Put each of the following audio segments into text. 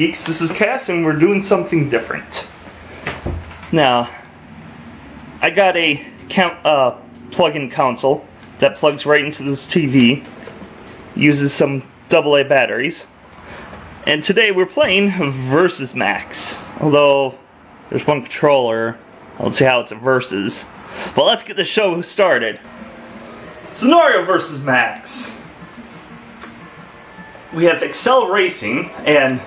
Geeks. This is Cas, and we're doing something different. Now, I got a count, uh, plug-in console that plugs right into this TV, uses some AA batteries, and today we're playing Versus Maxx. Although there's one controller, I don't see how it's a versus. But let's get the show started. Scenario versus Maxx we have Excel Racing and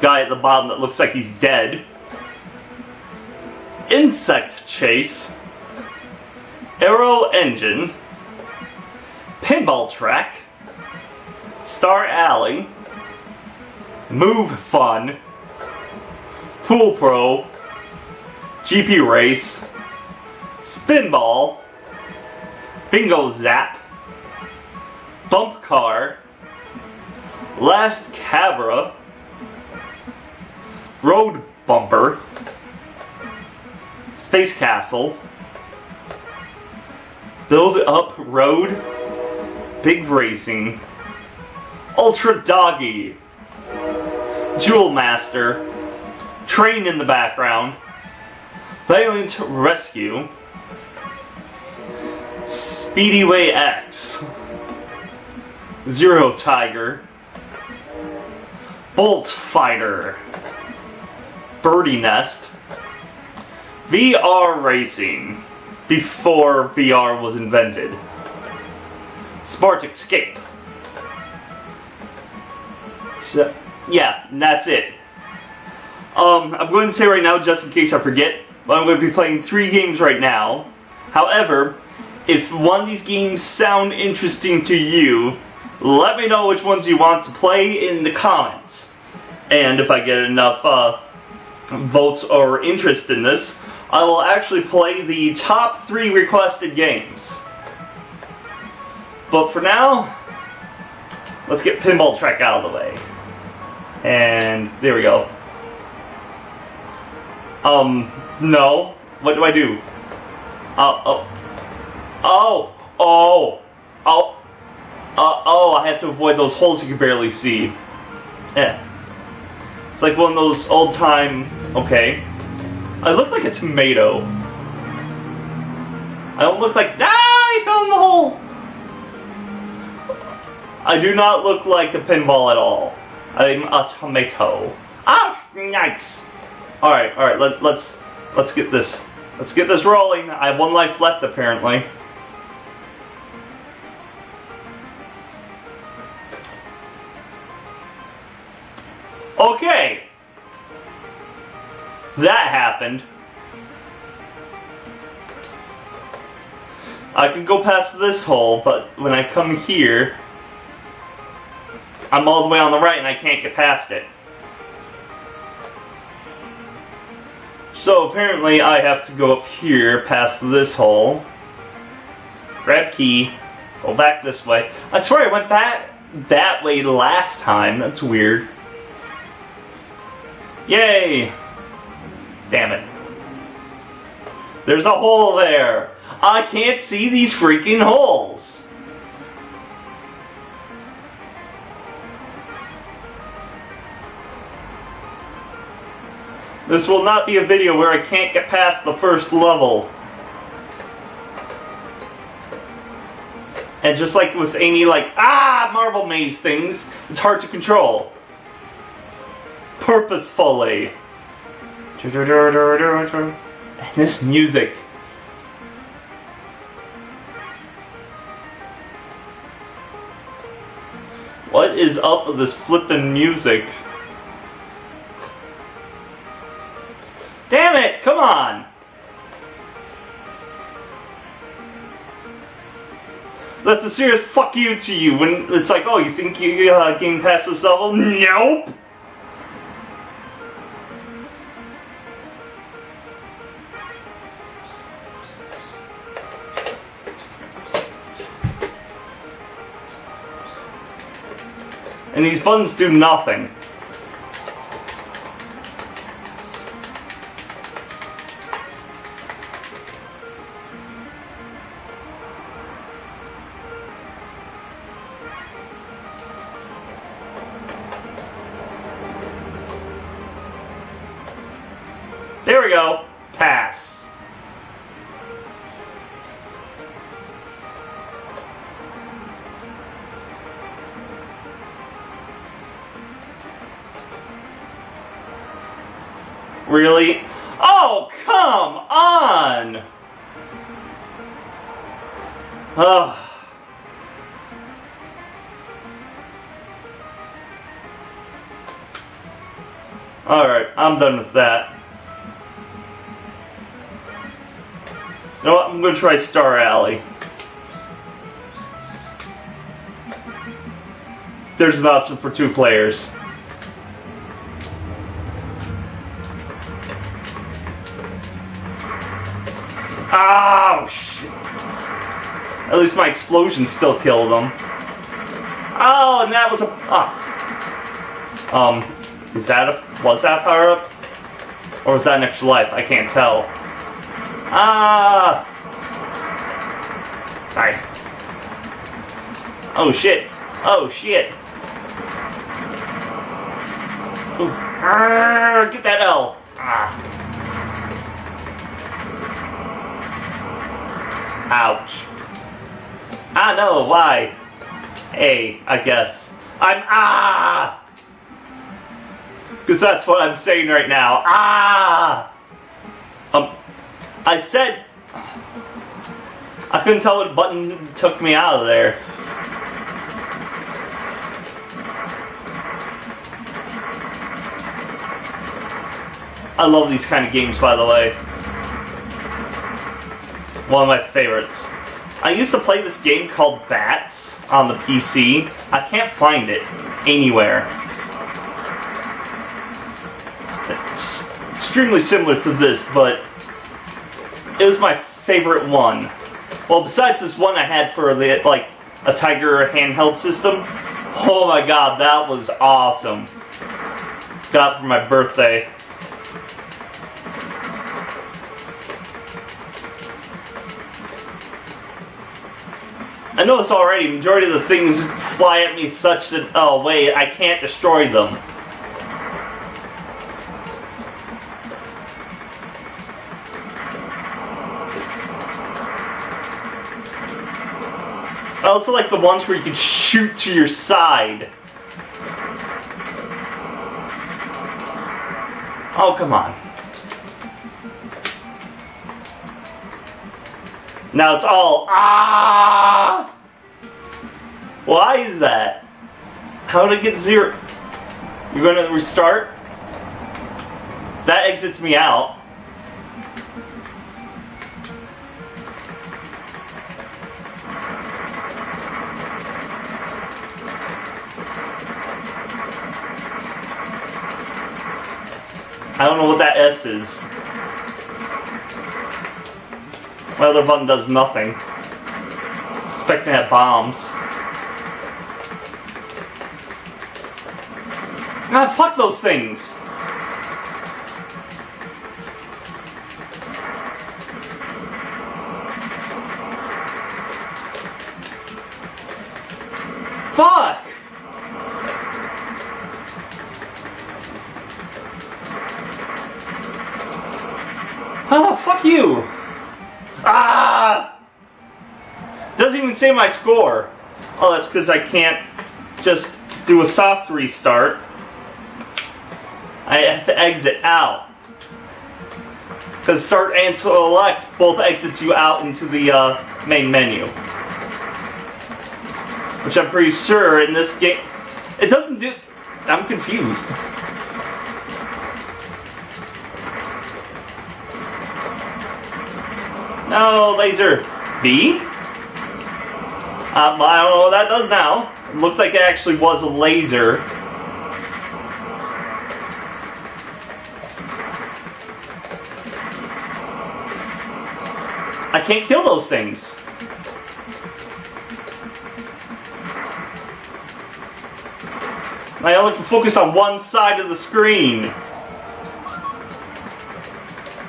guy at the bottom that looks like he's dead. Insect Chase. Aero Engine. Pinball Track. Star Ally. Move Fun. Pool Pro. GP Race. Spinball. Bingo Zap. Bump Car. Last Cabra, Road Bumper, Space Castle, Build Up Road, Big Racing, Ultra Doggy, Jewel Master, Train in the background, Valiant Rescue, Speedyway X, Zero Tiger, Bolt Fighter, Birdie Nest, VR Racing, before VR was invented, Smart Escape. So, yeah, that's it. Um, I'm going to say right now, just in case I forget, I'm going to be playing three games right now. However, if one of these games sound interesting to you, let me know which ones you want to play in the comments. And if I get enough uh, votes or interest in this, I will actually play the top three requested games. But for now, let's get Pinball Track out of the way. And there we go. Um, no. What do I do? Uh, oh. Oh! Oh! Oh! Uh, oh, I have to avoid those holes you can barely see. Yeah. It's like one of those old time. Okay. I look like a tomato. I don't look like. Ah! I fell in the hole! I do not look like a pinball at all. I'm a tomato. Ah! Yikes! Alright, alright, let, let's let's get this let's get this rolling. I have one life left apparently. Okay. That happened. I can go past this hole, but when I come here, I'm all the way on the right and I can't get past it. So apparently I have to go up here past this hole, grab key, go back this way. I swear I went back that way last time, that's weird. Yay! Damn it. There's a hole there. I can't see these freaking holes. This will not be a video where I can't get past the first level. And just like with any like, ah, marble maze things, it's hard to control purposefully. And this music. What is up with this flippin' music? Damn it! Come on! That's a serious fuck you to you when it's like, oh, you think you uh, getting past this level? Nope! And these buttons do nothing. There we go. Really? Oh, come on! Ugh. Alright, I'm done with that. You know what? I'm gonna try Star Ally. There's an option for two players. Oh, shit. At least my explosion still killed them. Oh, and that was a... Ah. Um, is that a... Was that power up? Or was that an extra life? I can't tell. Ah! Alright. Oh shit. Oh shit. Ooh. Arrgh, get that L. Ah. Ouch. I know, why? A, I guess. I'm ah! Because that's what I'm saying right now. Ah! Um, I said... I couldn't tell what button took me out of there. I love these kind of games, by the way. One of my favorites. I used to play this game called Bats on the PC. I can't find it anywhere. It's extremely similar to this, but it was my favorite one. Well, besides this one I had for the like a Tiger handheld system. Oh my god, that was awesome. Got it for my birthday. I know this already. Majority of the things fly at me such that, oh wait, I can't destroy them. I also like the ones where you can shoot to your side. Oh, come on. Now it's all ah. Why is that? How did it get zero? You're gonna restart? That exits me out. I don't know what that S is. My other button does nothing. It's expecting to have bombs. Ah, fuck those things! My score. Oh, that's because I can't just do a soft restart. I have to exit out. Because start and select both exits you out into the uh, main menu. Which I'm pretty sure in this game... It doesn't do... I'm confused. No, laser. B? Um, I don't know what that does now. It looked like it actually was a laser. I can't kill those things. I only can focus on one side of the screen.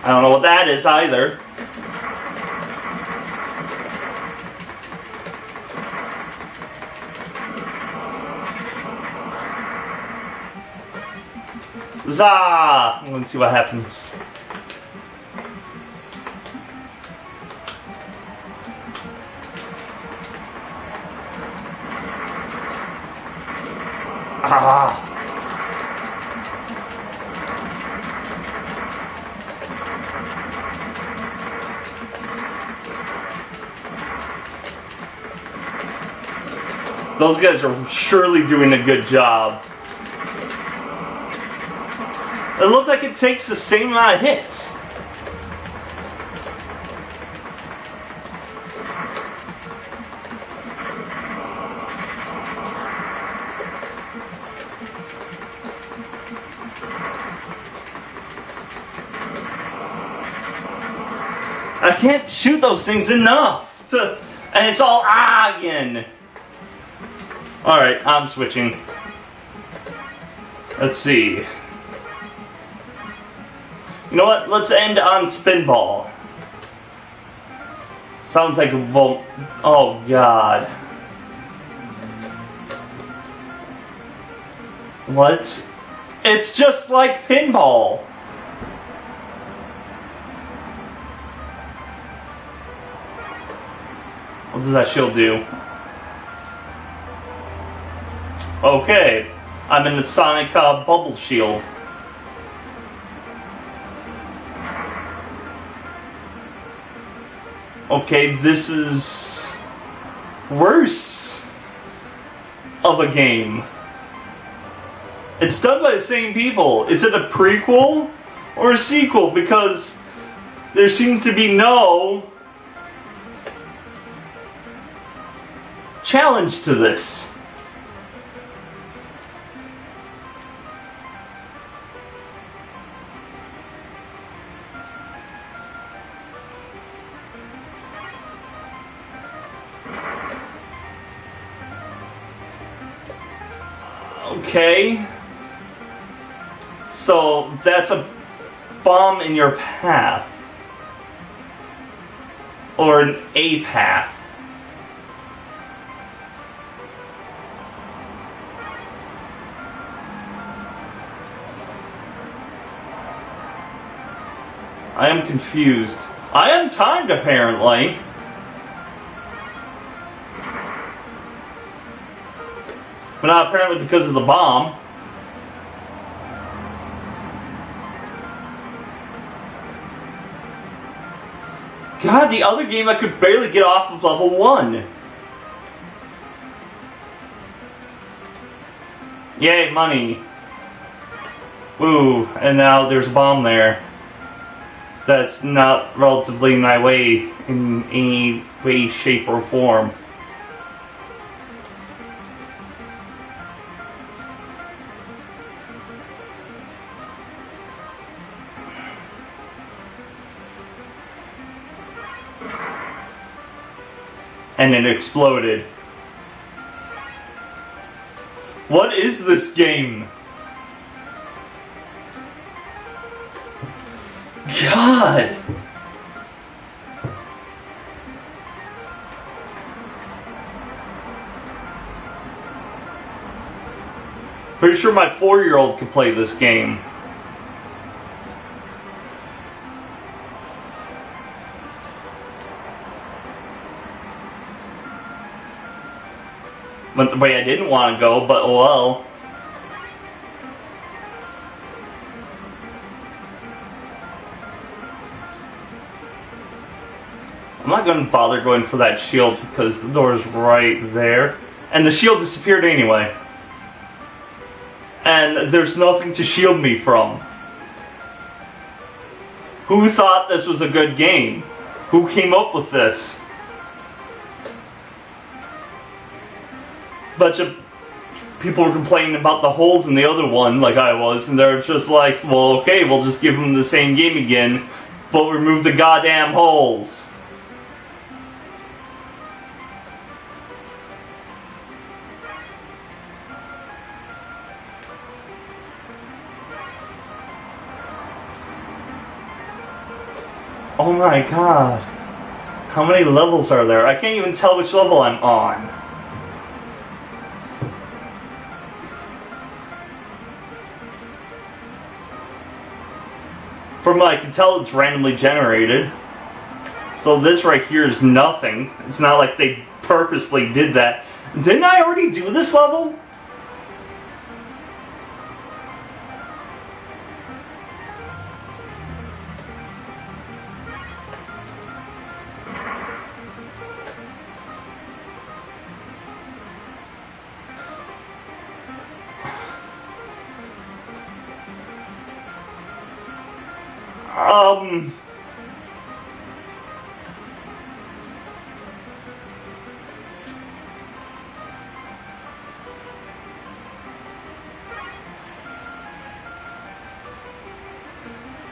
I don't know what that is either. Huzzah! Let's see what happens. Ah! Those guys are surely doing a good job. It looks like it takes the same amount of hits. I can't shoot those things enough to, and it's all ah again. Alright, I'm switching. Let's see. You know what? Let's end on Spinball. Sounds like a vote. Oh, God. What? It's just like pinball. What does that shield do? Okay, I'm in the Sonic uh, Bubble Shield. Okay, this is worse of a game. It's done by the same people. Is it a prequel or a sequel? Because there seems to be no challenge to this. Okay. So that's a bomb in your path. Or an A path. I am confused. I am timed apparently. Not apparently because of the bomb. God, the other game I could barely get off of level 1. Yay, money. Woo, and now there's a bomb there. That's not relatively my way in any way, shape, or form. And it exploded. What is this game? God! Pretty sure my four-year-old could play this game. Went the way I didn't want to go, but oh well. I'm not going to bother going for that shield because the door is right there. And the shield disappeared anyway. And there's nothing to shield me from. Who thought this was a good game? Who came up with this? Bunch of people were complaining about the holes in the other one, like I was, and they're just like, well, okay, we'll just give them the same game again, but remove the goddamn holes. Oh my god. How many levels are there? I can't even tell which level I'm on. From what I can tell, it's randomly generated. So this right here is nothing. It's not like they purposely did that. Didn't I already do this level? Um.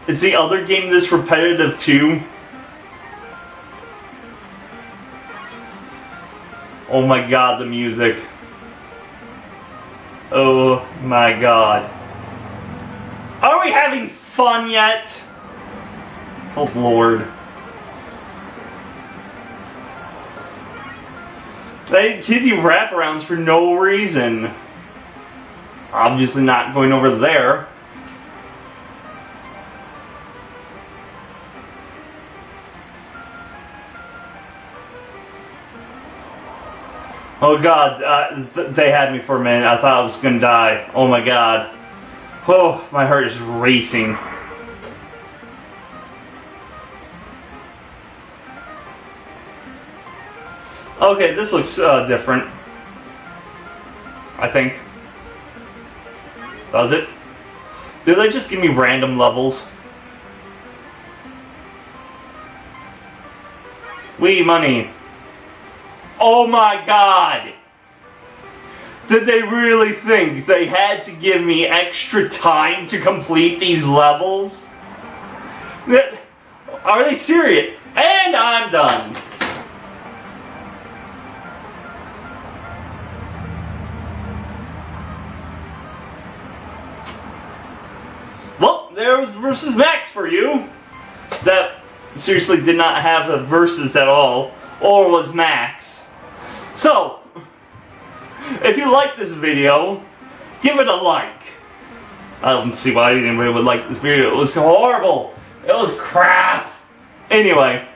Is the other game this repetitive too? Oh my god, the music. Oh my god. Are we having fun yet? Oh lord. They give you wraparounds for no reason. Obviously not going over there. Oh god, uh, th they had me for a minute. I thought I was gonna die. Oh my god. Oh, my heart is racing. Okay, this looks uh, different. I think. Does it? Do they just give me random levels? Wee money. Oh my god! Did they really think they had to give me extra time to complete these levels? Are they serious? And I'm done. There's versus Maxx for you. That seriously did not have a versus at all, or was Max. So, if you like this video, give it a like. I don't see why anybody would like this video. It was horrible. It was crap. Anyway,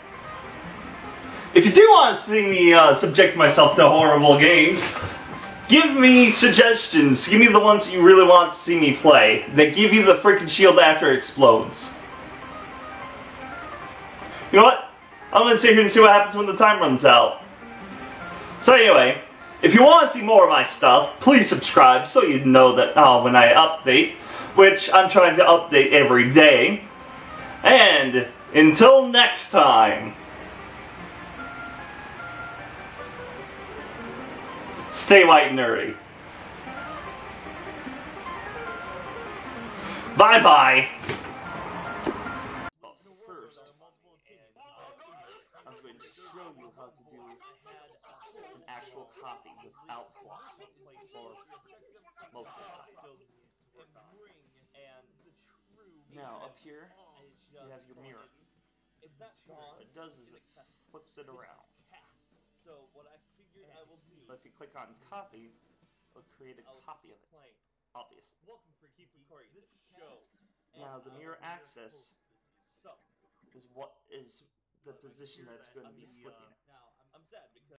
if you do want to see me uh, subject myself to horrible games, give me suggestions. Give me the ones you really want to see me play. That give you the freaking shield after it explodes. You know what? I'm gonna sit here and see what happens when the time runs out. So anyway, if you want to see more of my stuff, please subscribe so you know that oh, when I update, which I'm trying to update every day. And until next time, stay white and nerdy. Bye bye. First, I'm going to show you how to do an actual copy without flaw, or most of the time. Now, up here, you have your mirror. What it does is it flips it around. So what I figured I will do. But if you click on copy, it'll create a I'll copy of it, play. obviously. Welcome for keep recording. This is show. Now, the mirror axis is what is the position that's going to be flipping uh, it. Now I'm sad because.